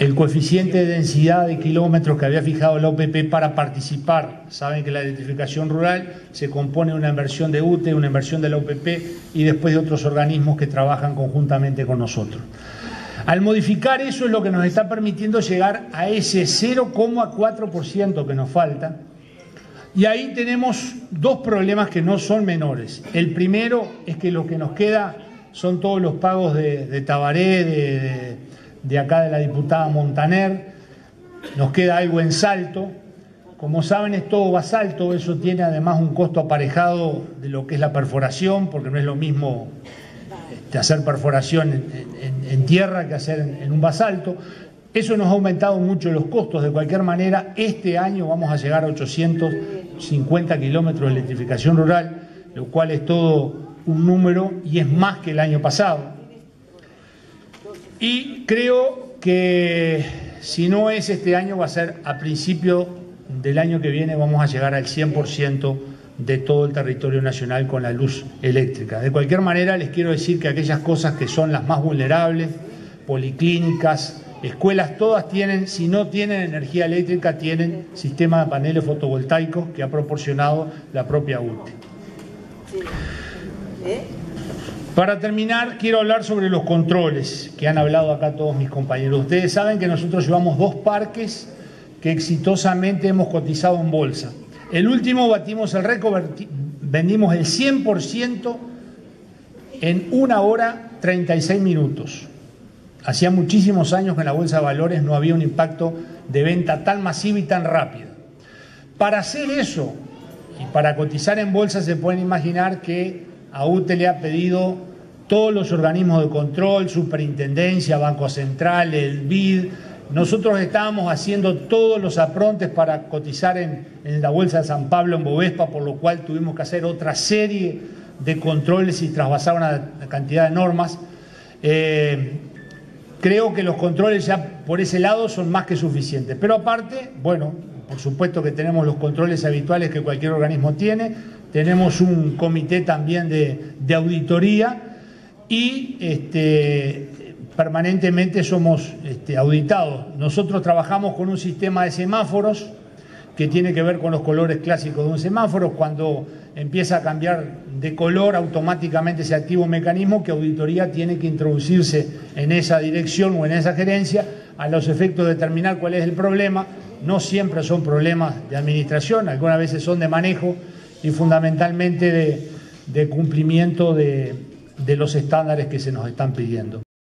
el coeficiente de densidad de kilómetros que había fijado la OPP para participar. Saben que la electrificación rural se compone de una inversión de UTE, una inversión de la OPP y después de otros organismos que trabajan conjuntamente con nosotros. Al modificar eso es lo que nos está permitiendo llegar a ese 0,4% que nos falta. Y ahí tenemos dos problemas que no son menores. El primero es que lo que nos queda son todos los pagos de, Tabaré, de de acá de la diputada Montaner, nos queda algo en salto. Como saben es todo basalto, eso tiene además un costo aparejado de lo que es la perforación, porque no es lo mismo este, hacer perforación en, tierra que hacer en, un basalto. Eso nos ha aumentado mucho los costos. De cualquier manera, este año vamos a llegar a 850 kilómetros de electrificación rural, lo cual es todo un número y es más que el año pasado. Y creo que si no es este año, va a ser a principio del año que viene, vamos a llegar al 100% de todo el territorio nacional con la luz eléctrica. De cualquier manera, les quiero decir que aquellas cosas que son las más vulnerables, policlínicas, escuelas, todas tienen, si no tienen energía eléctrica, tienen sistema de paneles fotovoltaicos que ha proporcionado la propia UTE. Para terminar, quiero hablar sobre los controles que han hablado acá todos mis compañeros. Ustedes saben que nosotros llevamos dos parques que exitosamente hemos cotizado en bolsa. El último batimos el récord, vendimos el 100% en una hora 36 minutos. Hacía muchísimos años que en la bolsa de valores no había un impacto de venta tan masivo y tan rápido. Para hacer eso y para cotizar en bolsa se pueden imaginar que a UTE le ha pedido todos los organismos de control, Superintendencia, Banco Central, el BID. Nosotros estábamos haciendo todos los aprontes para cotizar en, la Bolsa de San Pablo, en Bovespa, por lo cual tuvimos que hacer otra serie de controles y trasvasar una cantidad de normas. Eh, creo que los controles ya por ese lado son más que suficientes. Pero aparte, bueno, por supuesto que tenemos los controles habituales que cualquier organismo tiene, tenemos un comité también de, auditoría y este, permanentemente somos este, auditados. Nosotros trabajamos con un sistema de semáforos que tiene que ver con los colores clásicos de un semáforo. Cuando empieza a cambiar de color, automáticamente se activa un mecanismo que auditoría tiene que introducirse en esa dirección o en esa gerencia a los efectos de determinar cuál es el problema. No siempre son problemas de administración, algunas veces son de manejo y fundamentalmente de cumplimiento de, los estándares que se nos están pidiendo.